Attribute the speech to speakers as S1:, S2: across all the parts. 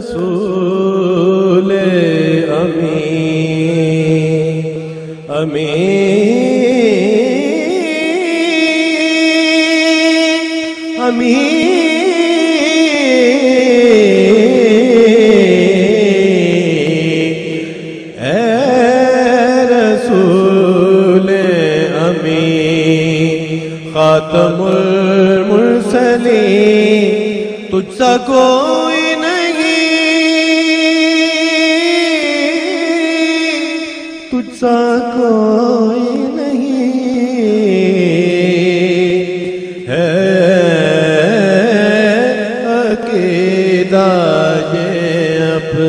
S1: रसूल अमी अमी अमी रसूल अमी खातमुल मुरसली तुझसा कोई तुझसा कोई नहीं है। अकीदा ये अपना।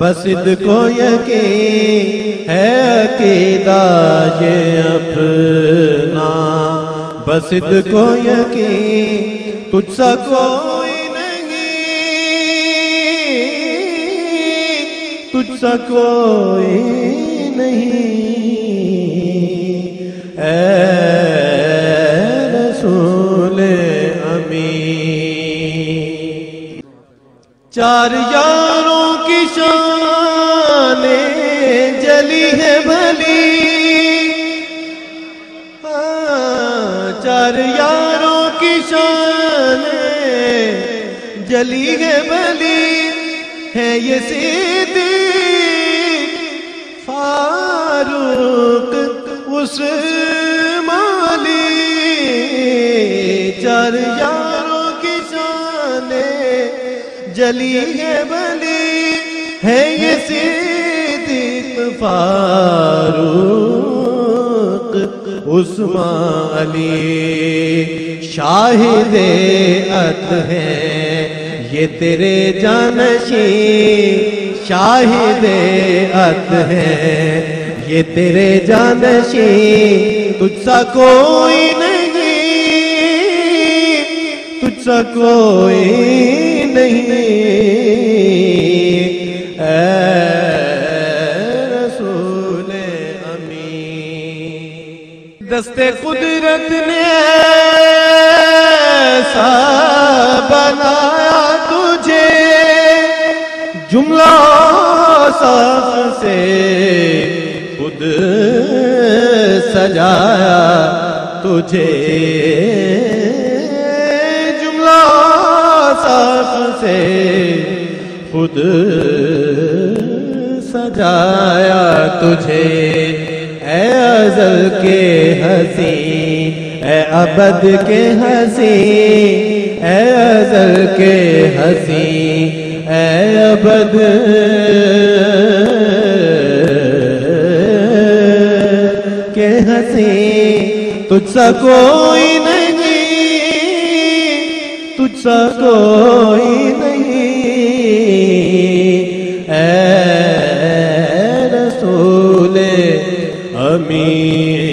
S1: बसिद को यकीन है अकीदा ये अपना। बसिद को यकीन, तुझसा कोई तुझसा कोई नहीं। ए रसूल अमी चार यारों की शान जली है भली। हाँ, चार यारों की शान जली है भली। है ये सीधी फारूक, उस माली, चार यारों की शान जली है भली है ये सिद्दीक फारूक उस्मान अली शाहिद अत है, ये तेरे जानशी। शाहिद अत है ये तेरे जानशी, तुझसा कोई नहीं, तुझसा कोई नहीं। रसूल अमी दस्ते कुदरत ने ऐसा बनाया तुझे, जुमला साफ़ से खुद सजाया तुझे। जुमला साफ़ से खुद सजाया तुझे। ए अजल के हसी ए अबद के हसी ए अजल के हसी ए अबद के हंसे तुझसा कोई नहीं तुझसा कोई नहीं। ए रसूल अमी